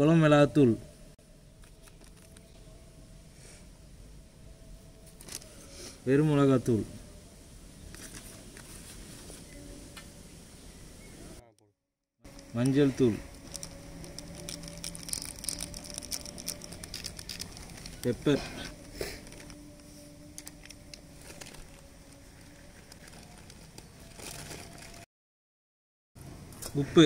குளம் மிளகாத்தூள் வெறும் மிளகாத்தூள் மஞ்சள் தூள் பெப்பர் உப்பு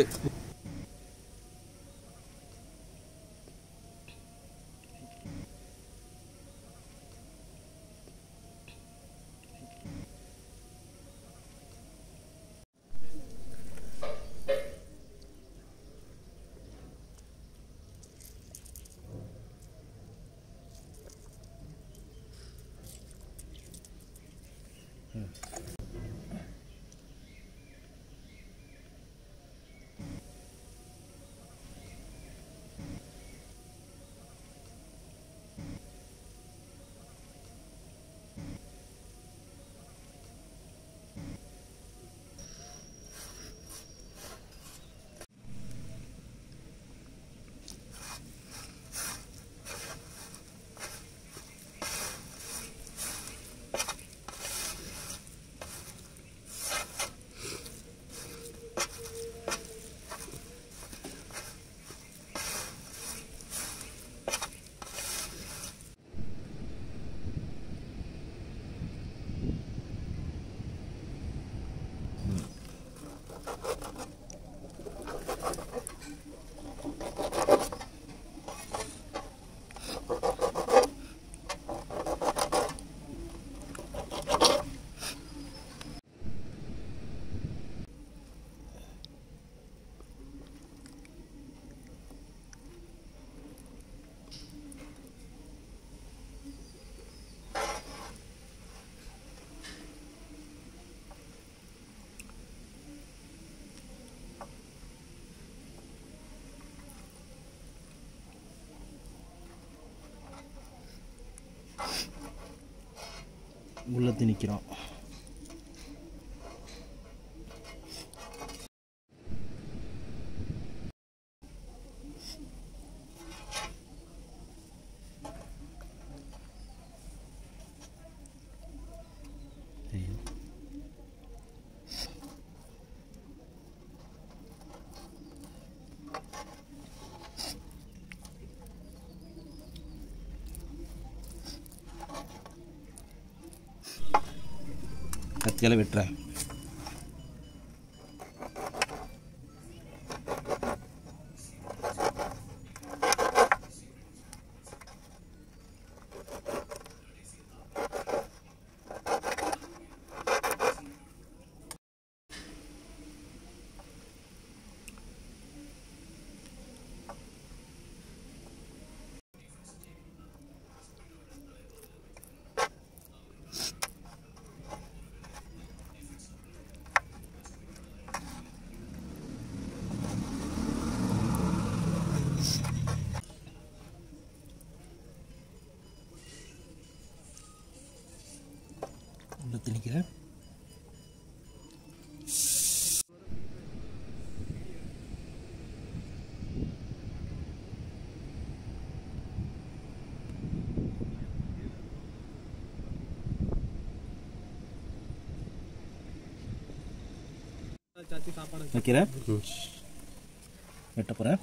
உள்ளே திணிக்கிறோம். ya le voy. உள்ள திணிக்கிறேன் வைக்கிறேன் வெட்ட போகிறேன்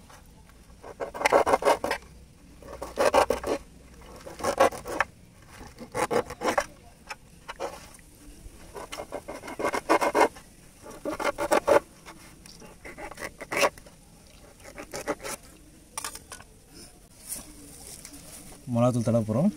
மிளகாத்தூள் தடவை போகிறோம்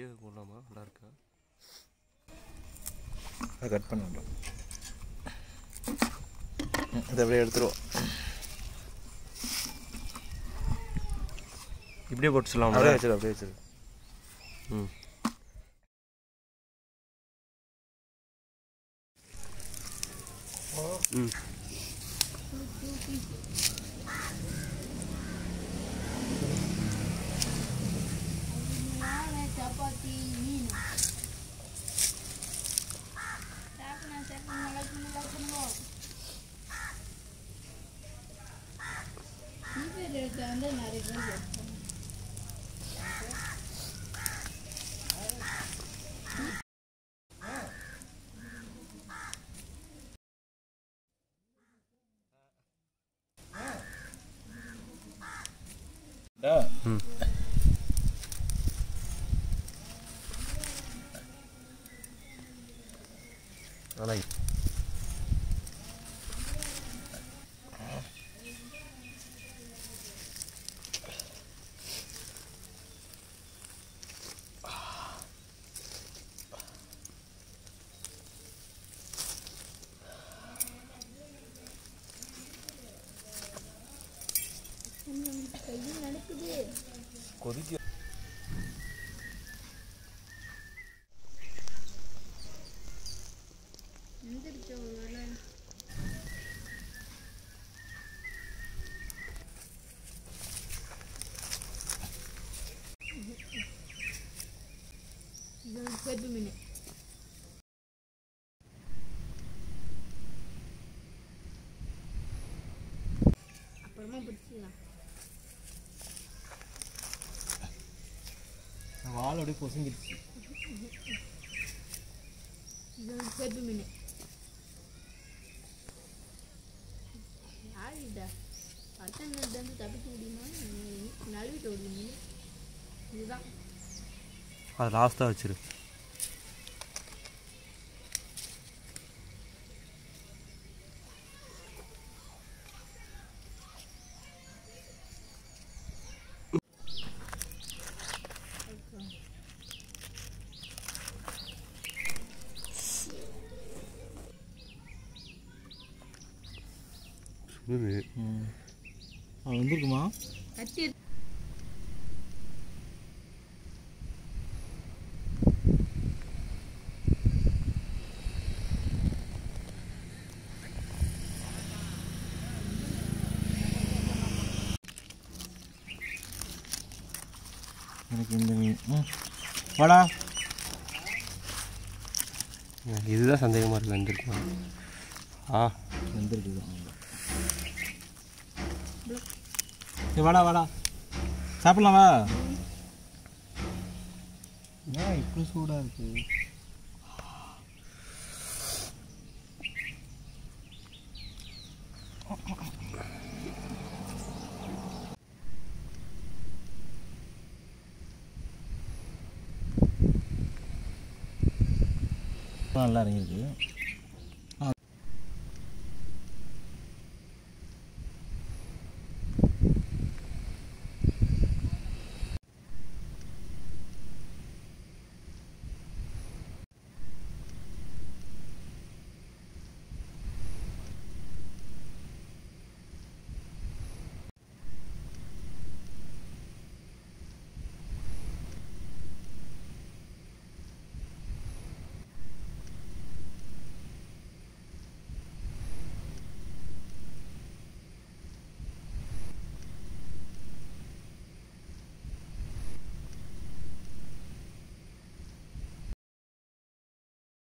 அப்படியே போடலாமா நல்லா இருக்கா? அதை கட் பண்ணிடலாம் இதை அப்படியே எடுத்துருவோம். இப்படியே போட்டுச்சலாம் அப்படியே வச்சிரு அப்படியே வச்சிரு. ம். ம். சப்பாத்தி மீன் சாப்பிடணும் சாப்பிடணும் நல்லா kodu diyor. Nedir canlar? Good minute. அப்படியே வந்து கருப்பு மீன் யார் இதா பசங்கள்ட்ட தப்பிக்க முடியுமா? நழுவிட்டு மீன் இதுதான். அது லாஸ்ட்டாக வச்சிரு. ம் அவன் வந்திருக்குமா? எனக்கு இந்த மீன். வாடா. எனக்கு இதுதான் சந்தேகமாக இருக்குது வந்திருக்குமா? ஆ. வந்திருக்கு சரி வாடா வாடா. சாப்பிடலாம் வா. ஏன் இப்படி சூடாக இருக்கு? நல்லா இறங்கிருக்கு